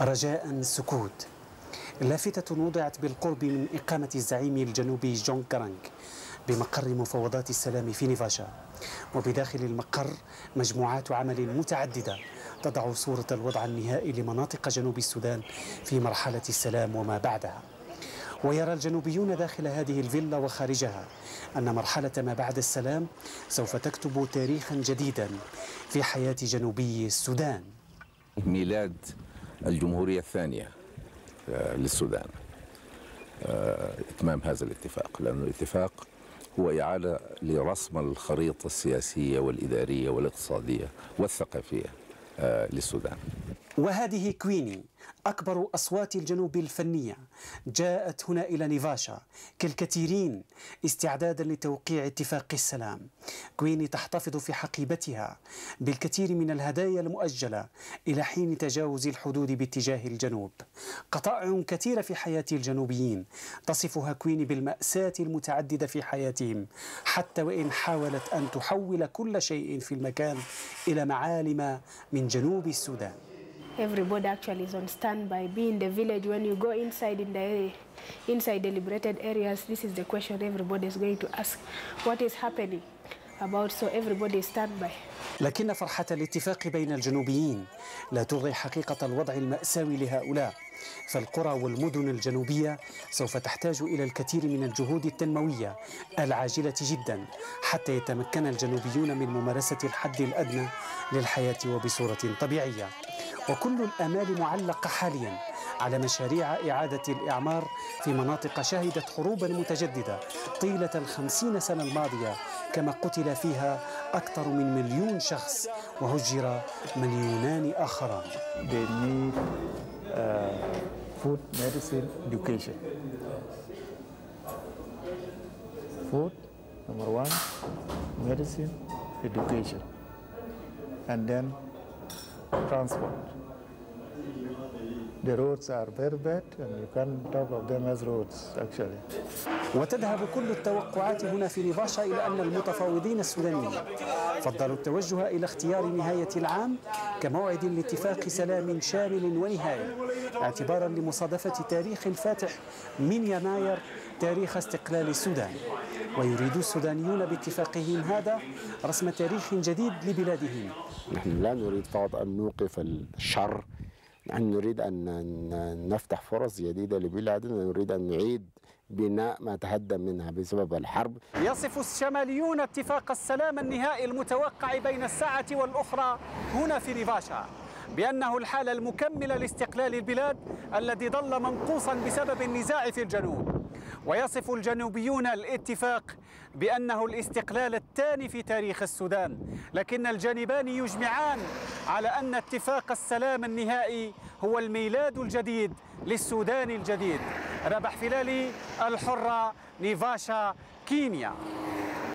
رجاء سكوت لافتة وضعت بالقرب من إقامة الزعيم الجنوبي جون قرنق بمقر مفاوضات السلام في نيفاشا. وبداخل المقر مجموعات عمل متعددة تضع صورة الوضع النهائي لمناطق جنوب السودان في مرحلة السلام وما بعدها. ويرى الجنوبيون داخل هذه الفيلا وخارجها أن مرحلة ما بعد السلام سوف تكتب تاريخا جديدا في حياة جنوبي السودان. ميلاد الجمهورية الثانية آه، للسودان. آه، إتمام هذا الاتفاق لأن الاتفاق هو إعادة لرسم الخريطة السياسية والإدارية والاقتصادية والثقافية آه، للسودان. وهذه كويني. أكبر أصوات الجنوب الفنية. جاءت هنا إلى نيفاشا. كالكثيرين استعدادا لتوقيع اتفاق السلام. كويني تحتفظ في حقيبتها. بالكثير من الهدايا المؤجلة إلى حين تجاوز الحدود باتجاه الجنوب. قطائع كثيرة في حياة الجنوبيين. تصفها كويني بالمأساة المتعددة في حياتهم حتى وإن حاولت أن تحول كل شيء في المكان إلى معالم من جنوب السودان. Everybody actually is on standby. Be in the village when you go inside in the inside the liberated areas. This is the question everybody is going to ask: What is happening? About so everybody is standby. لكن فرحة الاتفاق بين الجنوبيين لا ترضي حقيقة الوضع المأساوي لهؤلاء فالقرى والمدن الجنوبية سوف تحتاج إلى الكثير من الجهود التنموية العاجلة جدا حتى يتمكن الجنوبيون من ممارسة الحد الأدنى للحياة وبصورة طبيعية وكل الآمال معلقة حاليا على مشاريع إعادة الإعمار في مناطق شهدت حروبا متجددة طيلة الخمسين سنة الماضية كما قتل فيها أكثر من مليون شخص وهجر مليونان آخران uh, food, medicine, education. Food, number one, medicine, education, and then transport. The roads are very bad and you can't talk of them as roads actually. وتذهب كل التوقعات هنا في نيفاشا إلى أن المتفاوضين السودانيين. فضلوا التوجه إلى اختيار نهاية العام كموعد لاتفاق سلام شامل ونهائي اعتبارا لمصادفة تاريخ الفاتح من يناير تاريخ استقلال السودان. ويريد السودانيون باتفاقهم هذا رسم تاريخ جديد لبلادهم. نحن لا نريد فقط أن نوقف الشر نحن نريد أن نفتح فرص جديدة لبلادنا نريد أن نعيد بناء ما تهدم منها بسبب الحرب. يصف الشماليون اتفاق السلام النهائي المتوقع بين الساعة والأخرى هنا في نيفاشا بأنه الحالة المكملة لاستقلال البلاد الذي ظل منقوصا بسبب النزاع في الجنوب. ويصف الجنوبيون الاتفاق بأنه الاستقلال الثاني في تاريخ السودان. لكن الجانبان يجمعان على أن اتفاق السلام النهائي هو الميلاد الجديد للسودان الجديد. ربح فلالي الحرة نيفاشا كينيا.